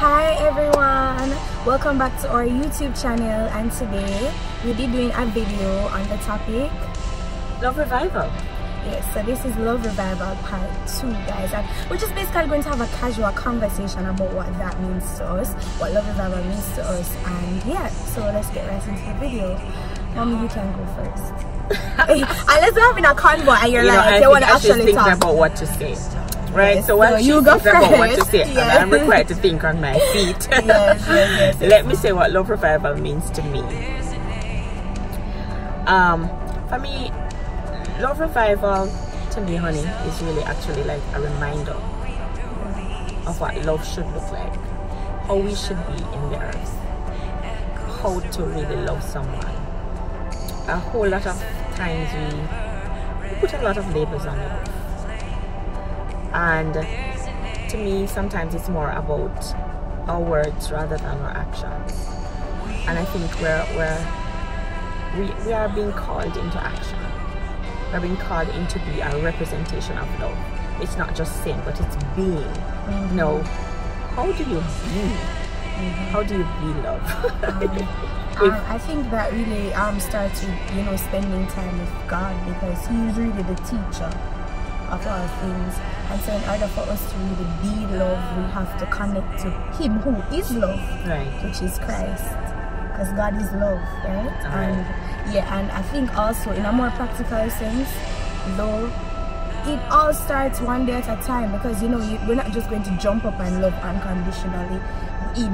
Hi everyone, welcome back to our YouTube channel and today we'll be doing a video on the topic Love Revival. Yes, so this is Love Revival Part 2 guys and we're just basically going to have a casual conversation about what that means to us, what Love Revival means to us and yeah, so let's get right into the video. Mommy, you can go first. Unless we're having a convo and you're You know, like, I they think want to I actually think talk. about what to say. Right, Yes, so while so you go thinks about what to first, say, and. I'm required to think on my feet. yes, yes, yes. Let me say what love revival means to me. Um, for me, love revival to me, honey, is really actually like a reminder of what love should look like, how we should be in the earth, how to really love someone. A whole lot of times we, put a lot of labels on love, and to me, sometimes it's more about our words rather than our actions. And I think we're, we're we, we are being called into action. We're being called into be a representation of love. It's not just saying, but it's being. No, how do you be? How do you be love? Um, I think that really um starts with you know spending time with God because He's really the teacher of all things. And so in order for us to really be love, we have to connect to Him who is love, right. which is Christ. Because God is love, right? And yeah, and I think also in a more practical sense, though it all starts one day at a time because you know you, we're not just going to jump up and love unconditionally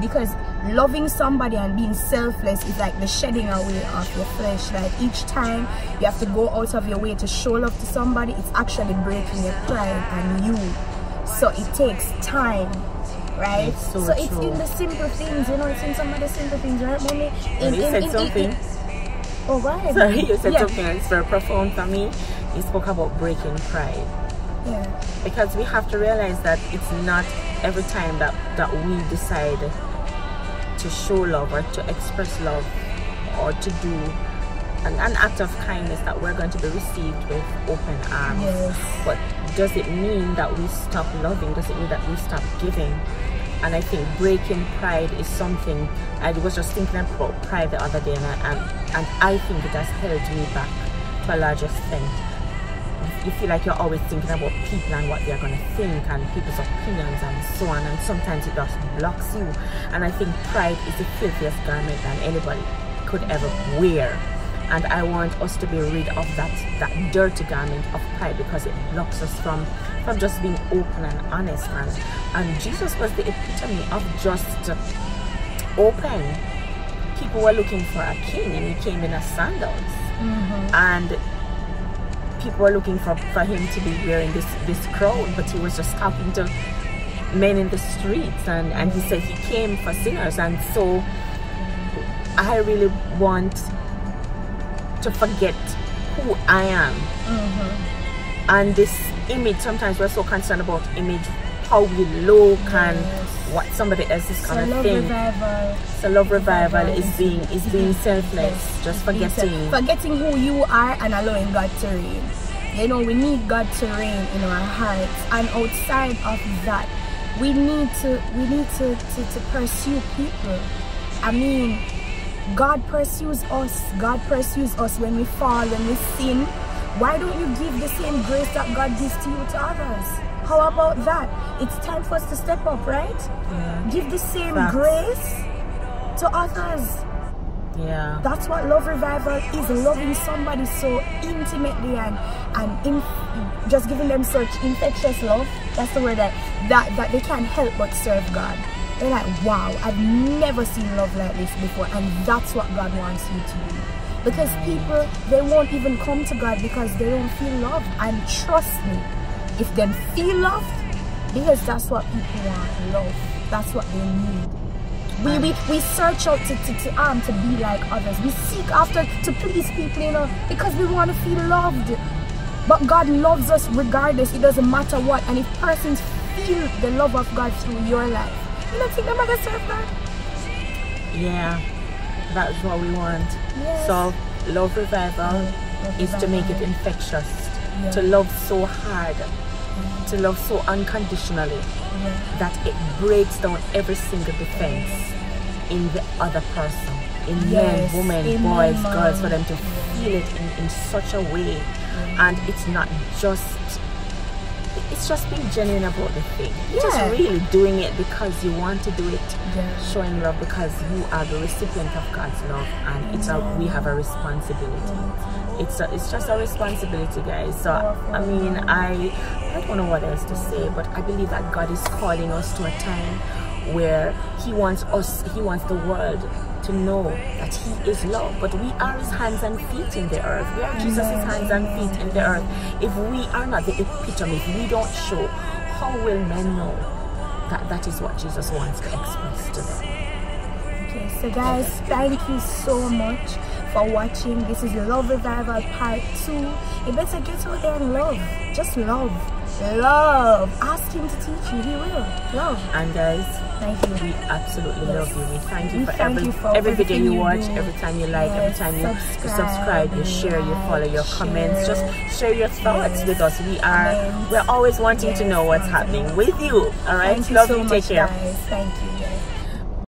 Because loving somebody and being selfless is like the shedding away of your flesh like each time you have to go out of your way to show love to somebody it's actually breaking your pride and you so it takes time right It's so it's true. in the simple things you know it's in some of the simple things right mommy in, And you in- said in- in- something. oh go ahead Sorry, you said yeah. something that's very profound for me. You spoke about breaking pride. Yeah. Because we have to realize that it's not every time that that we decide to show love or to express love or to do an, an act of kindness that we're going to be received with open arms. Yes. but does it mean that we stop loving? Does it mean that we stop giving? And I think breaking pride is something I was just thinking about pride the other day and I, and, and I think it has held me back to a large extent you feel like you're always thinking about people and what they're going to think and people's opinions and so on and sometimes it just blocks you. And i think pride is the filthiest garment that anybody could ever wear. And i want us to be rid of that that dirty garment of pride because it blocks us from from just being open and honest. And and jesus was the epitome of just open. People were looking for a king and he came in a sandals. Mm-hmm. And people were looking for, for him to be wearing this this crown but he was just talking to men in the streets and and he said he came for sinners and so i really want to forget who i am. Mm-hmm. And this image sometimes we're so concerned about image how we look and what somebody else is so gonna think. revival so love revival is being is being selfless just forgetting forgetting who you are and allowing God to reign. You know, we need God to reign in our hearts, and outside of that, we need to we need to, to, to pursue people. I mean, God pursues us. God pursues us when we fall, when we sin. Why don't you give the same grace that God gives to you to others? How about that? It's time for us to step up, right? yeah Give the same Facts. grace to others. yeah That's what love revival is loving somebody so intimately and and in, just giving them such infectious love. That's the word that, that that they can't help but serve God. They're like, wow, I've never seen love like this before, and that's what God wants you to do. Because people they won't even come to God because they don't feel loved. And trust me, if they feel loved, because that's what people want, love. That's what they need. We, we, we search out to, to, to um to be like others. We seek after to please people, you know, because we want to feel loved. But God loves us regardless. It doesn't matter what. And if persons feel the love of God through your life, you don't think they're gonna serve God? Yeah, that's what we want. Yes. So, love revival Love is to make it infectious. To love so hard to love so unconditionally that it breaks down every single defense in the other person, in Yes, men, women, amen, boys, girls, for them to feel it in, in such a way. And it's not just it's just being genuine about the thing. Yeah. Just really doing it because you want to do it. Yeah. Showing love because you are the recipient of God's love and it's a we have a responsibility. It's a, it's just a responsibility guys. So I mean I I don't know what else to say, but I believe that God is calling us to a time where He wants us He wants the world to know that He is love. But we are His hands and feet in the earth. We are Jesus' hands and feet in the earth. If we are not the epitome, if we don't show, how will men know that that is what Jesus wants to express to them? Okay, so guys, thank you so much for watching. This is Love Revival Part 2. You better get out there and love. Just love. Love. Ask him to teach you. He will. Love. And guys, Thank you. we absolutely love you. We thank you We for thank every you for every video you you watch, every time you like, every time you you subscribe, subscribe, you share, you follow, your like, comments. Just share. share your thoughts Yes. with us. We are we're always wanting to know what's happening with you. All right, Thank you love so you. much, Take care. guys. Thank you. Yes.